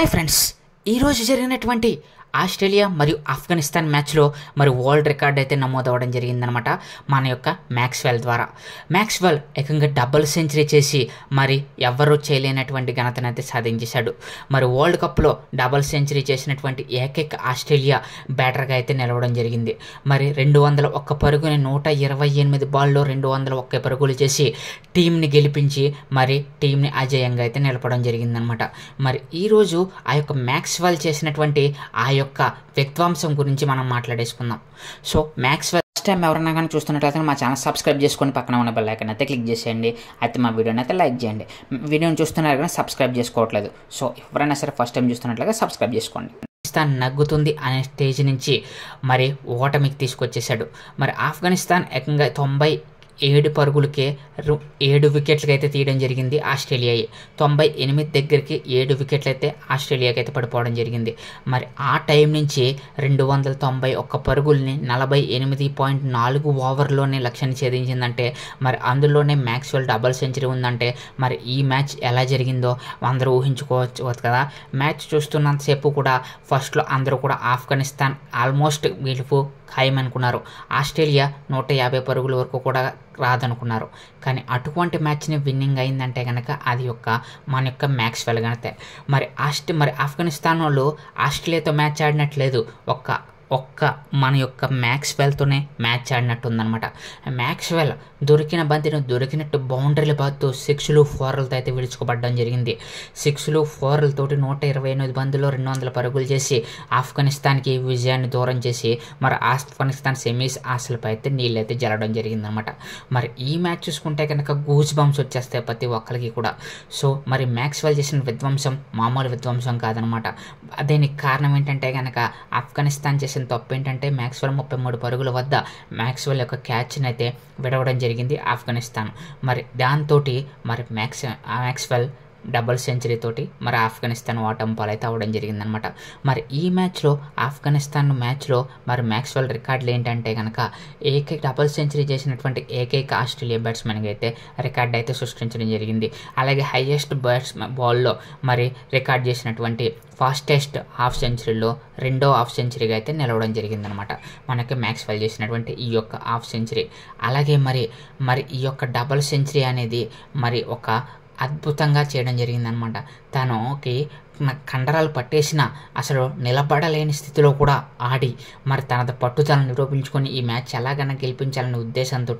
Hi friends. ఈరోజు జరిగినటువంటి Australia మరియు ఆఫ్ఘనిస్తాన్ మ్యాచ్లో మరి వరల్డ్ రికార్డ్ అయితే నమోదవడం జరిగిందనమాట మన యొక్క మ్యాక్స్వెల్ ద్వారా. మ్యాక్స్వెల్ ఏకంగా డబుల్ సెంచరీ చేసి మరి ఎవ్వరూ చేయలేనటువంటి ఘనతనైతే సాధించేశాడు. మరి వరల్డ్ కప్లో డబుల్ సెంచరీ చేసినటువంటి ఏకైక ఆస్ట్రేలియా బ్యాటర్గా అయితే నిలవడం జరిగింది. మరి రెండు వందల ఒక్క పరుగుని నూట ఇరవై ఎనిమిది బాల్లో రెండు వందల ఒక్క పరుగులు చేసి టీంని గెలిపించి మరి టీంని అజేయంగా అయితే నిలపడం జరిగిందనమాట మరి ఈరోజు ఆ యొక్క మ్యాక్స్వెల్ చేసినటువంటి ఆ యొక్క వ్యక్త్వాంశం గురించి మనం మాట్లాడేసుకుందాం. సో మ్యాక్స్వెల్ ఫస్ట్ టైం ఎవరైనా కానీ చూస్తున్నట్లయితే మా ఛానల్ సబ్స్క్రైబ్ చేసుకొని పక్కన ఉన్న బెల్ ఐకన్ అయితే క్లిక్ చేసేయండి. అయితే మా వీడియోని అయితే లైక్ చేయండి. వీడియోని చూస్తున్నారు కానీ సబ్స్క్రైబ్ చేసుకోవట్లేదు. సో ఎవరైనా సరే ఫస్ట్ టైం చూస్తున్నట్లయితే సబ్స్క్రైబ్ చేసుకోండి. ఆఫ్ఘనిస్తాన్ నగ్గుతుంది అనే స్టేజ్ నుంచి మరి ఓటమికి తీసుకొచ్చేసాడు మరి ఆఫ్ఘనిస్తాన్ ఏకంగా తొంభై ఏడు పరుగులకే రు- ఏడు వికెట్లకి అయితే తీయడం జరిగింది ఆస్ట్రేలియా తొంభై ఎనిమిది దగ్గరికి ఏడు వికెట్లు అయితే ఆస్ట్రేలియాకి అయితే పడిపోవడం జరిగింది. మరి ఆ టైం నుంచి రెండు వందల తొంభై ఒక్క పరుగుల్ని నలభై ఎనిమిది పాయింట్ నాలుగు ఓవర్లోనే లక్ష్యాన్ని ఛేదించిందంటే మరి అందులోనే మ్యాక్స్వెల్ డబల్ సెంచరీ ఉందంటే మరి ఈ మ్యాచ్ ఎలా జరిగిందో అందరూ ఊహించుకోవచ్చు కదా. మ్యాచ్ చూస్తున్నంతసేపు కూడా ఫస్ట్లో అందరూ కూడా ఆఫ్ఘనిస్తాన్ ఆల్మోస్ట్ గెలుపు ఖాయమనుకున్నారు. ఆస్ట్రేలియా నూట యాభై పరుగుల వరకు కూడా రాదనుకున్నారు. కానీ అటువంటి మ్యాచ్ని విన్నింగ్ అయిందంటే కనుక అది యొక్క మన యొక్క మ్యాక్స్ వెలగనతే మరి ఆస్ట్ మరి ఆఫ్ఘనిస్తాన్ వాళ్ళు ఆస్ట్రేలియాతో మ్యాచ్ ఆడినట్లేదు. ఒక్క ఒక్క మన యొక్క మ్యాక్స్వెల్తోనే మ్యాచ్ ఆడినట్టు ఉందనమాట మ్యాక్స్వెల్ దొరికిన బంతిని దొరికినట్టు బౌండరీలు బాదుతూ సిక్స్లు ఫోర్లతో అయితే విడుచుకోబడడం జరిగింది. సిక్స్లు ఫోర్లతోటి నూట ఇరవై ఎనిమిది బంతుల్లో రెండు వందల పరుగులు చేసి ఆఫ్ఘనిస్తాన్కి విజయాన్ని దూరం చేసి మరి ఆఫ్ఘనిస్తాన్ సెమీస్ ఆశలపై అయితే నీళ్ళైతే జల్లడం జరిగిందనమాట మరి ఈ మ్యాచ్ చూసుకుంటే కనుక గూజ్ బంప్స్ వచ్చేస్తాయి ప్రతి ఒక్కరికి కూడా. సో మరి మ్యాక్స్వెల్ చేసిన విధ్వంసం మామూలు విధ్వంసం కాదనమాట దీనికి కారణం ఏంటంటే కనుక ఆఫ్ఘనిస్తాన్ చేసిన తప్పు ఏంటంటే మ్యాక్స్వెల్ ముప్పై మూడు పరుగుల వద్ద మ్యాక్స్వెల్ యొక్క క్యాచ్ని అయితే విడవడం జరిగింది ఆఫ్ఘనిస్తాన్. మరి దాంతో మరి మ్యాక్స్ మ్యాక్స్వెల్ డబుల్ సెంచరీతోటి మరి ఆఫ్ఘనిస్తాన్ ఓటమి పాలైతే అవ్వడం జరిగిందనమాట మరి ఈ మ్యాచ్లో ఆఫ్ఘనిస్తాన్ మ్యాచ్లో మరి మ్యాక్స్వెల్ రికార్డులు ఏంటంటే కనుక ఏకైక డబుల్ సెంచరీ చేసినటువంటి ఏకైక ఆస్ట్రేలియా బ్యాట్స్మెన్కి అయితే రికార్డ్ అయితే సృష్టించడం జరిగింది. అలాగే హైయెస్ట్ బ్యాట్స్మెన్ బాల్లో మరి రికార్డ్ చేసినటువంటి ఫాస్టెస్ట్ హాఫ్ సెంచరీలో రెండో హాఫ్ సెంచరీగా అయితే నిలవడం జరిగిందనమాట మనకి మ్యాక్స్వెల్ చేసినటువంటి ఈ యొక్క హాఫ్ సెంచరీ. అలాగే మరి మరి ఈ యొక్క డబుల్ సెంచరీ అనేది మరి ఒక అద్భుతంగా చేయడం జరిగిందనమాట. తనకి నా కండరాలు పట్టేసిన అసలు నిలబడలేని స్థితిలో కూడా ఆడి మరి తన పట్టుదలను నిరూపించుకొని ఈ మ్యాచ్ ఎలాగైనా గెలిపించాలనే ఉద్దేశంతో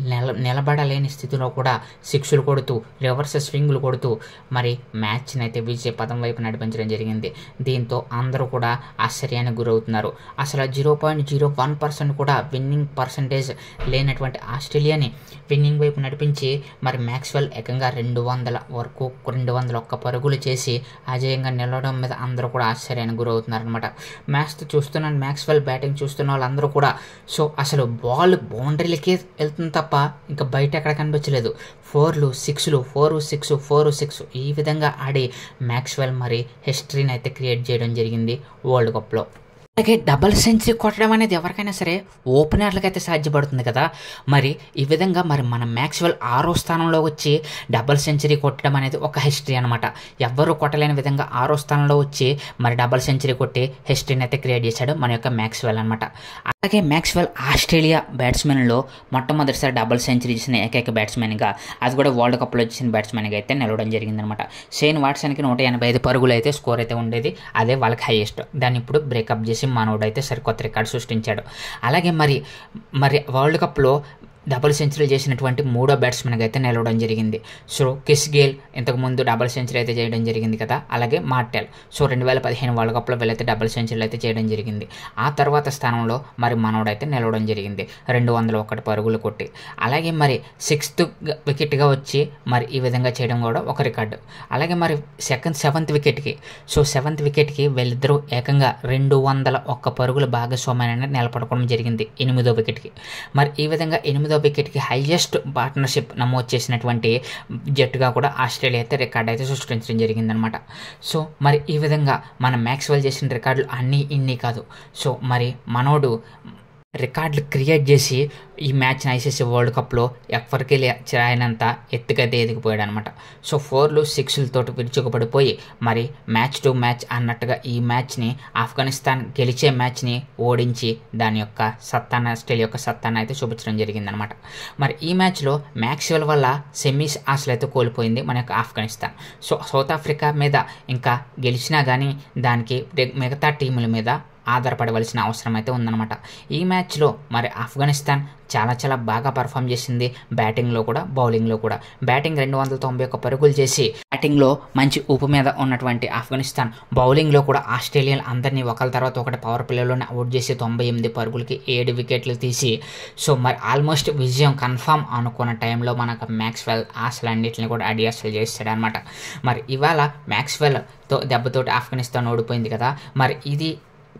నిల నిలబడలేని స్థితిలో కూడా సిక్స్లు కొడుతూ రివర్స్ స్వింగ్లు కొడుతూ మరి మ్యాచ్ని అయితే విజయ పదం వైపు నడిపించడం జరిగింది. దీంతో అందరూ కూడా ఆశ్చర్యానికి గురవుతున్నారు. అసలు zero point zero one percent కూడా విన్నింగ్ పర్సంటేజ్ లేనటువంటి ఆస్ట్రేలియాని విన్నింగ్ వైపు నడిపించి మరి మ్యాక్స్వెల్ ఏకంగా రెండు వందల వరకు రెండు వందల ఒక్క పరుగులు చేసి ధైర్యంగా నిలవడం మీద అందరూ కూడా ఆశ్చర్యానికి గురవుతున్నారు అనమాట మ్యాక్స్ చూస్తున్న మ్యాక్స్వెల్ బ్యాటింగ్ చూస్తున్న వాళ్ళందరూ కూడా. సో అసలు బాల్ బౌండరీలకే వెళ్తుంది తప్ప ఇంకా బయట ఎక్కడ కనిపించలేదు. ఫోర్లు సిక్స్లు ఫోర్ సిక్స్ ఫోర్ సిక్స్ ఈ విధంగా ఆడి మ్యాక్స్వెల్ మరి హిస్టరీని అయితే క్రియేట్ చేయడం జరిగింది వరల్డ్ కప్లో అలాగే డబల్ సెంచరీ కొట్టడం అనేది ఎవరికైనా సరే ఓపెనర్లకైతే సాధ్యపడుతుంది కదా. మరి ఈ విధంగా మరి మన మ్యాక్స్వెల్ ఆరో స్థానంలో వచ్చి డబల్ సెంచరీ కొట్టడం అనేది ఒక హిస్టరీ అనమాట ఎవ్వరూ కొట్టలేని విధంగా ఆరో స్థానంలో వచ్చి మరి డబల్ సెంచరీ కొట్టి హిస్టరీని అయితే క్రియేట్ చేశాడు మన యొక్క మ్యాక్స్వెల్ అనమాట అలాగే మ్యాక్స్వెల్ ఆస్ట్రేలియా బ్యాట్స్మెన్లో మొట్టమొదటిసారి డబల్ సెంచరీ చేసిన ఏకైక బ్యాట్స్మెన్గా అది కూడా వరల్డ్ కప్లో చేసిన బ్యాట్స్మెన్గా అయితే నిలవడం జరిగిందనమాట షేన్ వాట్సన్కి నూట ఎనభై ఐదు పరుగులు అయితే స్కోర్ అయితే ఉండేది. అదే వాళ్ళకి హైయెస్ట్. దాన్ని ఇప్పుడు బ్రేకప్ చేసి మనోడు అయితే సరికొత్త రికార్డు సృష్టించాడు. అలాగే మరి మరి వరల్డ్ కప్లో డబుల్ సెంచరీలు చేసినటువంటి మూడో బ్యాట్స్మెన్గా అయితే నిలవడం జరిగింది. సో కిస్ గేల్ ఇంతకుముందు డబుల్ సెంచరీ అయితే చేయడం జరిగింది కదా? అలాగే మార్టెల్ సో రెండు వేల పదిహేను వరల్డ్ కప్లో వీళ్ళైతే డబుల్ సెంచరీలు అయితే చేయడం జరిగింది. ఆ తర్వాత స్థానంలో మరి మనోడైతే నిలవడం జరిగింది. రెండు వందల ఒకటి పరుగులు కొట్టి. అలాగే మరి సిక్స్త్ వికెట్గా వచ్చి మరి ఈ విధంగా చేయడం కూడా ఒక రికార్డు అలాగే మరి సెకండ్ సెవెంత్ వికెట్కి సో సెవెంత్ వికెట్కి వీళ్ళిద్దరూ ఏకంగా రెండు వందల ఒక్క పరుగుల భాగస్వామ్యాన్ని నిలబడుకోవడం జరిగింది ఎనిమిదో వికెట్కి మరి ఈ విధంగా ఎనిమిది వికెట్కి హైయెస్ట్ పార్ట్నర్షిప్ నమోదు చేసినటువంటి జట్టుగా కూడా ఆస్ట్రేలియా అయితే రికార్డ్ అయితే సృష్టించడం జరిగిందనమాట సో మరి ఈ విధంగా మన మ్యాక్స్వెల్ చేసిన రికార్డులు అన్నీ ఇన్ని కాదు. సో మరి మనోడు రికార్డులు క్రియేట్ చేసి ఈ మ్యాచ్ని ఐసీసీ వరల్డ్ కప్లో ఎవరికి చేయనంత ఎత్తుకైతే ఎదిగిపోయాడు అనమాట సో ఫోర్లు సిక్స్లతో విరుచుకుపడిపోయి మరి మ్యాచ్ టు మ్యాచ్ అన్నట్టుగా ఈ మ్యాచ్ని ఆఫ్ఘనిస్తాన్ గెలిచే మ్యాచ్ని ఓడించి దాని యొక్క సత్తాన స్టైల్ యొక్క సత్తాన్ని అయితే చూపించడం జరిగిందనమాట. మరి ఈ మ్యాచ్లో మ్యాక్స్వెల్ వల్ల సెమీస్ ఆశలు అయితే కోల్పోయింది మన యొక్క ఆఫ్ఘనిస్తాన్. సో సౌత్ ఆఫ్రికా మీద ఇంకా గెలిచినా కానీ దానికి మిగతా టీముల మీద ఆధారపడవలసిన అవసరం అయితే ఉందన్నమాట. ఈ మ్యాచ్లో మరి ఆఫ్ఘనిస్తాన్ చాలా చాలా బాగా పర్ఫామ్ చేసింది. బ్యాటింగ్లో కూడా బౌలింగ్లో కూడా. బ్యాటింగ్ రెండు వందల తొంభై ఒక్క పరుగులు చేసి బ్యాటింగ్లో మంచి ఊపు మీద ఉన్నటువంటి ఆఫ్ఘనిస్తాన్ బౌలింగ్లో కూడా ఆస్ట్రేలియన్ అందరినీ ఒకరి తర్వాత ఒకటి పవర్ ప్లేలోనే అవుట్ చేసి తొంభై ఎనిమిది పరుగులకి ఏడు వికెట్లు తీసి సో మరి ఆల్మోస్ట్ విజయం కన్ఫామ్ అనుకున్న టైంలో మనకు మ్యాక్స్వెల్ ఆశలన్నింటిని కూడా అడియాసలు చేస్తాడనమాట మరి ఇవాళ మ్యాక్స్వెల్తో దెబ్బతోటి ఆఫ్ఘనిస్తాన్ ఓడిపోయింది కదా. మరి ఇది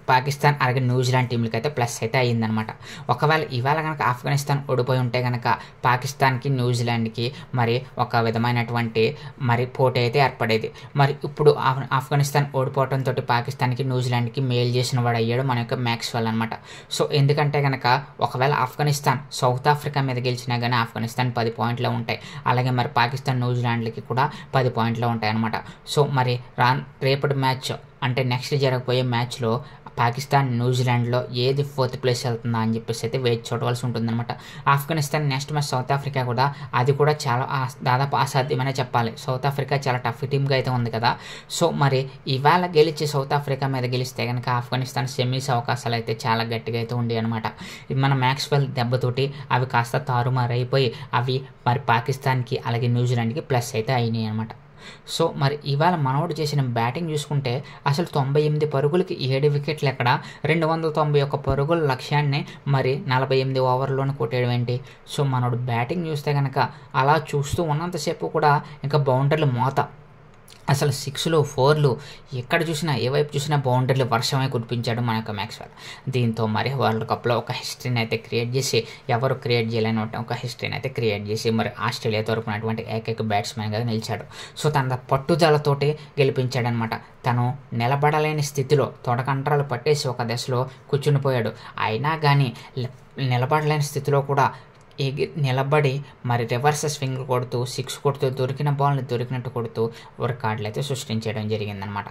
పాకిస్తాన్ అలాగే న్యూజిలాండ్ టీంలకు అయితే ప్లస్ అయితే అయ్యిందనమాట ఒకవేళ ఇవాళ కనుక ఆఫ్ఘనిస్తాన్ ఓడిపోయి ఉంటే కనుక పాకిస్తాన్కి న్యూజిలాండ్కి మరి ఒక విధమైనటువంటి మరి పోటీ అయితే ఏర్పడేది. మరి ఇప్పుడు ఆఫ్ఘనిస్తాన్ ఓడిపోవడంతో పాకిస్తాన్కి న్యూజిలాండ్కి మేలు చేసిన వాడు అయ్యాడు మన యొక్క మ్యాక్స్వెల్ అనమాట సో ఎందుకంటే కనుక ఒకవేళ ఆఫ్ఘనిస్తాన్ సౌత్ ఆఫ్రికా మీద గెలిచినా కానీ ఆఫ్ఘనిస్తాన్ పది పాయింట్లో ఉంటాయి. అలాగే మరి పాకిస్తాన్ న్యూజిలాండ్లకి కూడా పది పాయింట్లో ఉంటాయి అనమాట సో మరి రా రేపటి మ్యాచ్ అంటే నెక్స్ట్ జరగబోయే మ్యాచ్లో పాకిస్తాన్ న్యూజిలాండ్లో ఏది ఫోర్త్ ప్లేస్ వెళ్తుందా అని చెప్పేసి అయితే వెయిట్ చూడవలసి ఉంటుందన్నమాట. Afghanistan next match South Africa కూడా అది కూడా చాలా దాదాపు అసాధ్యమనే చెప్పాలి. సౌత్ ఆఫ్రికా చాలా టఫ్ టీమ్గా అయితే ఉంది కదా. సో మరి ఇవాళ గెలిచి సౌత్ ఆఫ్రికా మీద గెలిస్తే కనుక ఆఫ్ఘనిస్తాన్ సెమీస్ అవకాశాలు అయితే చాలా గట్టిగా అయితే ఉండి అనమాట మన మ్యాక్స్వెల్ దెబ్బతోటి అవి కాస్త తారుమారు అయిపోయి అవి మరి పాకిస్తాన్కి అలాగే న్యూజిలాండ్కి ప్లస్ అయితే అయినాయి అనమాట సో మరి ఇవాళ మనోడు చేసిన బ్యాటింగ్ చూసుకుంటే అసలు తొంభై ఎనిమిది పరుగులకి ఏడు వికెట్లు ఎక్కడ? రెండు వందల తొంభై ఒక్క పరుగుల లక్ష్యాన్ని మరి నలభై ఎనిమిది ఓవర్లోనే కొట్టేయడం ఏంటి? సో మనోడు బ్యాటింగ్ చూస్తే కనుక అలా చూస్తూ ఉన్నంతసేపు కూడా ఇంకా బౌండర్లు మోత. అసలు సిక్స్లు ఫోర్లు ఎక్కడ చూసినా ఏ వైపు చూసినా బౌండరీలు వర్షమే కురిపించాడు మన యొక్క మ్యాక్స్వెల్. దీంతో మరి వరల్డ్ కప్లో ఒక హిస్టరీని అయితే క్రియేట్ చేసి ఎవరు క్రియేట్ చేయలేని ఒక హిస్టరీని అయితే క్రియేట్ చేసి మరి ఆస్ట్రేలియా తరపునటువంటి ఏకైక బ్యాట్స్మెన్గా నిలిచాడు. సో తన పట్టుదలతోటి గెలిపించాడనమాట తను నిలబడలేని స్థితిలో తొడకంట్రాలు పట్టేసి ఒక దశలో కూర్చునిపోయాడు అయినా కానీ నిలబడలేని స్థితిలో కూడా ఎగి నిలబడి మరి రివర్స్ స్వింగ్ కొడుతూ సిక్స్ కొడుతూ దొరికిన బాల్ని దొరికినట్టు కొడుతూ రికార్డులు అయితే సృష్టించడం జరిగిందనమాట.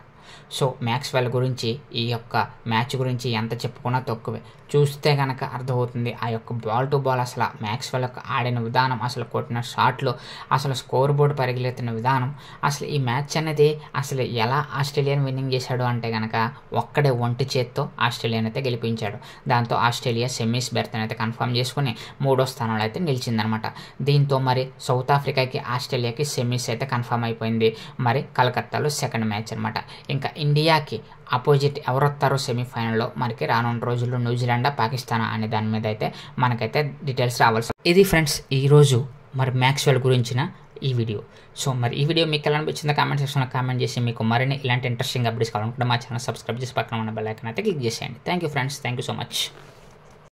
సో మ్యాక్స్వెల్ గురించి ఈ యొక్క మ్యాచ్ గురించి ఎంత చెప్పుకున్నా తక్కువే. చూస్తే కనుక అర్థమవుతుంది ఆ యొక్క బాల్ టు బాల్ అసలు మ్యాక్స్వెల్ యొక్క ఆడిన విధానం అసలు కొట్టిన షాట్లు అసలు స్కోర్ బోర్డు పరిగెలెత్తిన విధానం అసలు ఈ మ్యాచ్ అనేది అసలు ఎలా ఆస్ట్రేలియన్ విన్నింగ్ చేశాడు అంటే కనుక ఒక్కడే ఒంటి చేత్తో ఆస్ట్రేలియన్ అయితే గెలిపించాడు. దాంతో ఆస్ట్రేలియా సెమీస్ బెర్త్ అయితే కన్ఫర్మ్ చేసుకుని మూడో స్థానంలో అయితే నిలిచిందనమాట. దీంతో మరి సౌత్ ఆఫ్రికాకి ఆస్ట్రేలియాకి సెమీస్ అయితే కన్ఫర్మ్ అయిపోయింది. మరి కలకత్తాలో సెకండ్ మ్యాచ్ అనమాట ఇంకా ఇండియాకి అపోజిట్ ఎవరొస్తారో సెమీఫైనల్లో మనకి రానున్న రోజుల్లో న్యూజిలాండ్ పాకిస్తాన్ అనే దాని మీద అయితే మనకైతే డీటెయిల్స్ రావాల్సి ఇది ఫ్రెండ్స్ ఈరోజు మరి మ్యాక్స్వెల్ గురించిన ఈ వీడియో. సో మరి ఈ వీడియో మీకు ఎలా అనిపించిందో కామెంట్ సెక్షన్లో కామెంట్ చేసి మీకు మరిన్ని ఇలాంటి ఇంట్రెస్టింగ్ అప్డేట్స్ కావాలనుకుంటే మా ఛానల్ సబ్స్క్రైబ్ చేసి పక్కన ఉన్న బెల్ ఐకన్ అయితే క్లిక్ చేసేయండి. Thank you friends thank you so much